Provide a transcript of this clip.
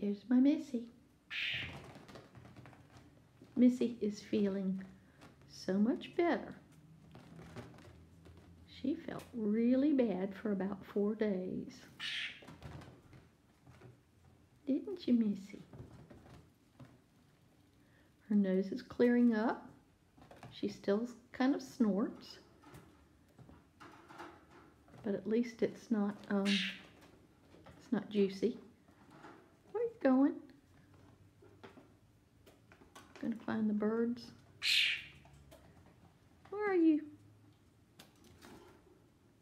There's my Missy. Missy is feeling so much better. She felt really bad for about four days. Didn't you, Missy? Her nose is clearing up. She still kind of snorts. But at least it's not, um, it's not juicy. Gonna find the birds.